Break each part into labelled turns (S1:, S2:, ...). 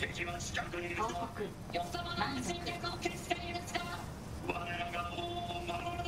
S1: 敵は近くにいるぞ
S2: 予想の侵略を消しているぞ
S1: 我らが王を守る。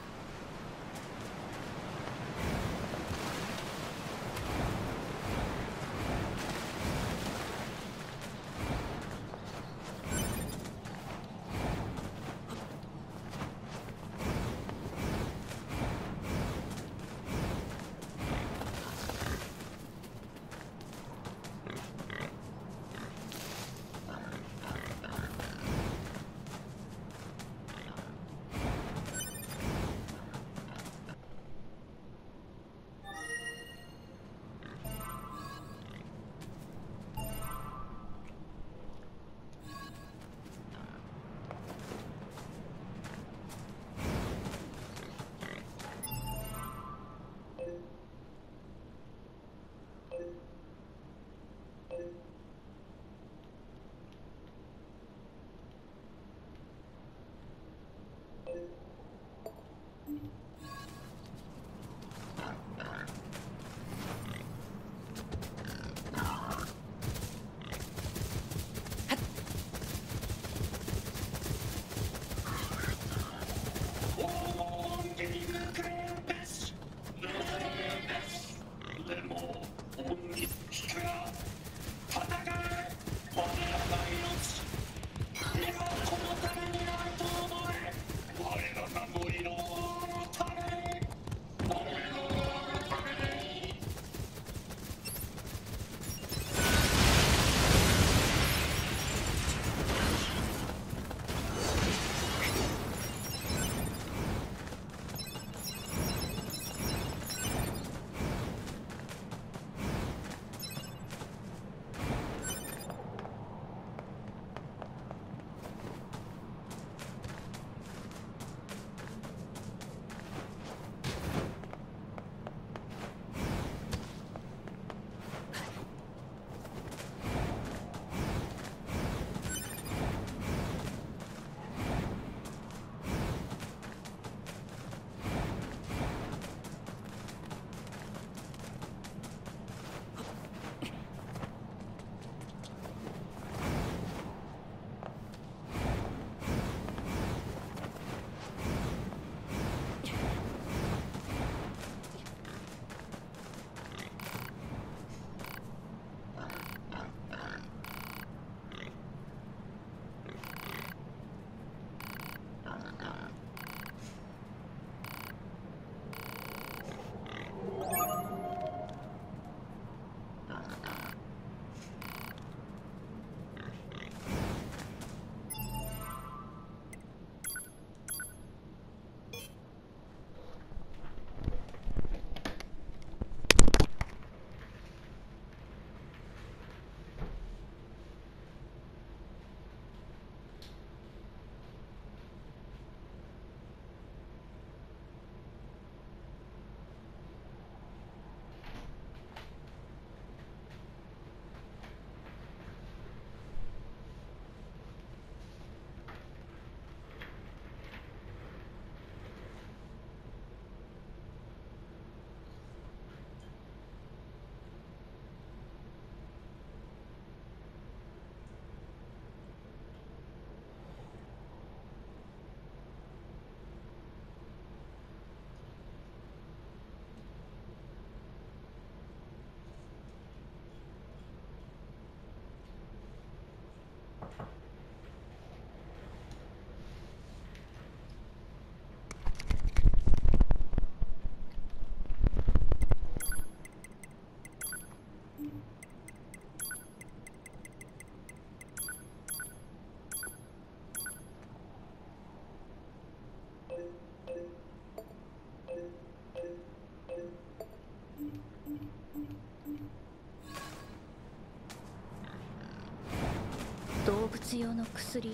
S3: 必要の薬っ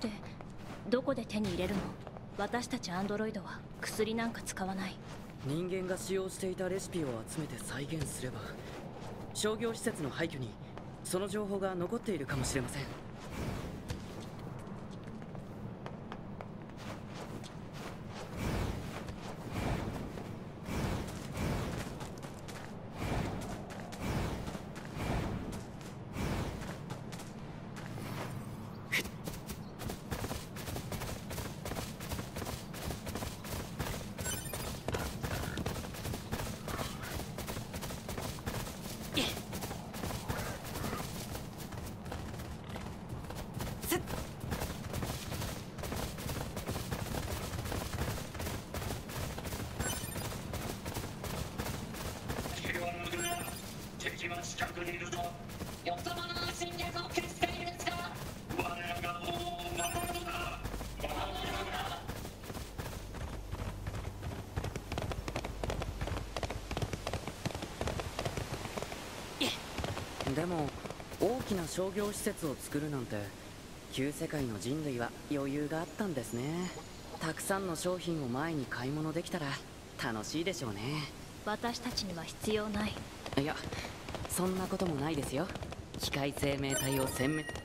S3: てどこで手に入れるの？私たちアンドロイドは薬なんか使わない。
S4: 人間が使用していたレシピを集めて再現すれば商業施設の廃墟にその情報が残っているかもしれません。
S1: 近くにいるぞ
S2: よそ者の侵略を消しているんですか？
S1: 我らが王を守るのだ守るのだ
S4: でも大きな商業施設を作るなんて旧世界の人類は余裕があったんですね。たくさんの商品を前に買い物できたら楽しいでしょうね。
S3: 私たちには必要ない。
S4: いやそんなこともないですよ。機械生命体を殲滅。